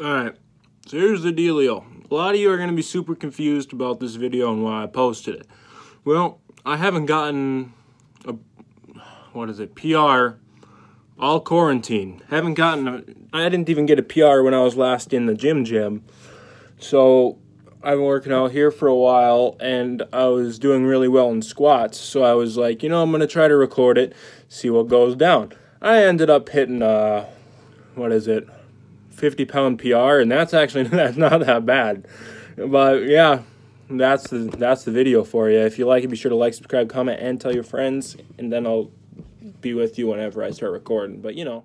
Alright, so here's the dealio. A lot of you are going to be super confused about this video and why I posted it. Well, I haven't gotten a, what is it, PR all quarantine. Haven't gotten, a, I didn't even get a PR when I was last in the gym gym. So I've been working out here for a while and I was doing really well in squats. So I was like, you know, I'm going to try to record it, see what goes down. I ended up hitting, uh, what is it, 50 pound PR, and that's actually that's not that bad. But yeah, that's the that's the video for you. If you like it, be sure to like, subscribe, comment, and tell your friends, and then I'll be with you whenever I start recording. But you know.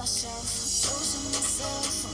myself, losing myself.